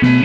Sāksim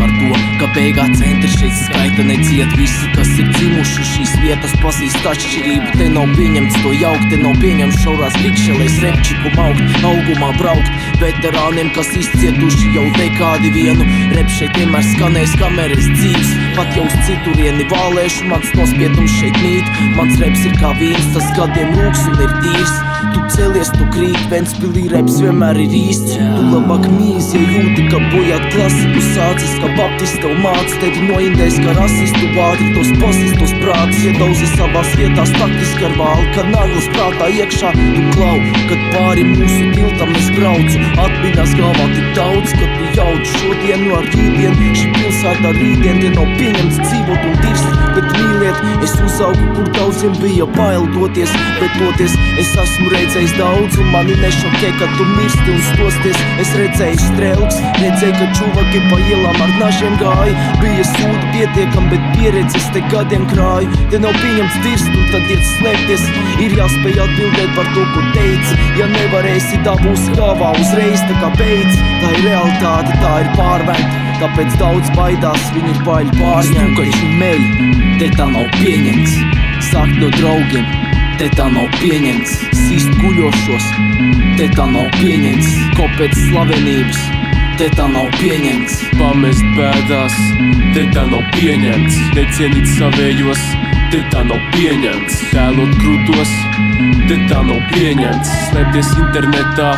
ar to, ka beigā centri šeit skaita neciet Visi, kas ir dzimuši šīs vietas, pazīst atšķirību. Te nav pieņemts to jaukt, te nav pieņemts šaurās rikšelēs Repčiku maukt, augumā braukt Veterāniem, kas izcietuši jau dekādi vienu. Rep šeit vienmēr skanēs kameras dzīves. Pat jau uz citurieni vālēšu, mans nospiedums šeit mīt. Mans reps ir kā vīns, tas gadiem rūks un ir tīrs. Tu celies, tu krīt, Ventspilī reps vienmēr ir īsts. Tu labāk mīzi, ja jūti, ka bojāt klasiku sācis Kā baptists tev māc, tevi noindēs kā rasistu Vādi tos pasistos prātus, iedauzi savās vietās Taktiski ar vāli, kā naglas prātā iekšā. Tu klau, kad pāri mūsu tiltam es braucu Atmiņās galvā tik daudz, ka tu jauc šodienu ar rītdienu Šī pilsētā rītdien, te nav pieņemts dzīvot un dirst Bet mīliet, es uzaugu, kur daudziem bija bail doties. Bet toties es esmu redzējis daudz un mani nešokē, ka tu mirsti un stosties. Es redzēju strelks, redzēju, ka čuvaki pa ielām ar nažiem gāja. Bija sūdi pietiekam, bet pieredzes te gadiem krāju Te nav pieņemts dirst un tad iet slēpties. Ir jāspēj atbildēt par to, ko teici. Ja nevarēsi, dabūs kāvā uzreiz, tā kā beidz. Tā ir realitāte, tā ir pārvērta Tāpēc daudz baidās, viņi ir baļi pārņemt Stukaļi meļi, te tā nav pieņemts. Sākt no draugiem, te tā nav pieņemts. Sīst guļošos, te tā nav pieņemts. Kopēc slavenības, te tā nav pieņemts. Pamest bēdās, te tā nav pieņemts. Necienīt savējos, te tā nav pieņemts. Tēlot krūtos, te tā nav pieņemts. Slēpties internetā,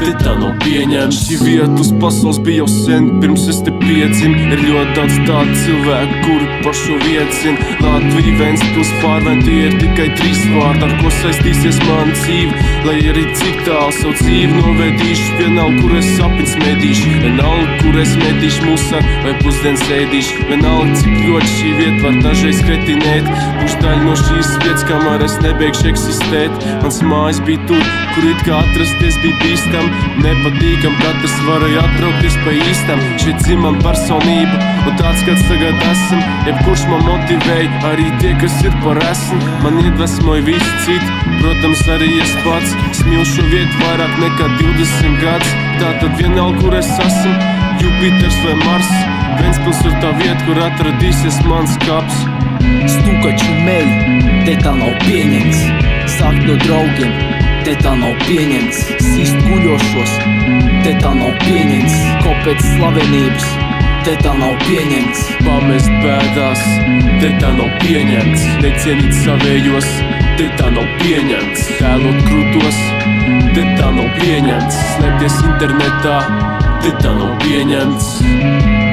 te tā nav pieņemts Šī vieta uz pasaules bija jau sen, pirms es te piedzinu Ir ļoti daudz tādu cilvēku, kuri par šo viecina Latvija, Ventspils, pārvien tie ir tikai trīs vārdi Ar ko saistīsies mana dzīve, lai arī cik tālu savu dzīvi novedīšu Vienalga, kur es sapņus medīšu, vienalga, kur es medīšu musar vai pusdienas ēdīšu. Vienalga, cik ļoti šī vieta var dažreiz kretinēt. Būšu daļa no šīs vietas, kamēr es nebeigšu eksistēt. Mans mājas bija tur, kur it kā atrasties bija bīstam. Nepatīkam, katrs varēja atraukties pa īstam. Šī dzimam personība. Un tāds, kāds tagad esam Jebkurš man motivēja, arī tie, kas ir par esmu. Man iedvesmoja visi citi, protams arī es pats. Smilšu vietu vairāk nekā 20 gads Tātad vienalga, kur es esmu, Jupiters vai Mars. Ventspils ir tā vieta, kur atradīsies mans kaps. Stukaču meļi, te tā nav pieņemts. Sākt no draugiem, te tā nav pieņemts. Sīst guļošos, te tā nav pieņemts. Kopēc slavenības, te tā nav pieņemts. Pamest bēdās, te tā nav pieņemts. Necienīt savējos, te tā nav pieņemts. Tēlot krūtos, te tā nav pieņemts. Slēpties internetā, te tā nav pieņemts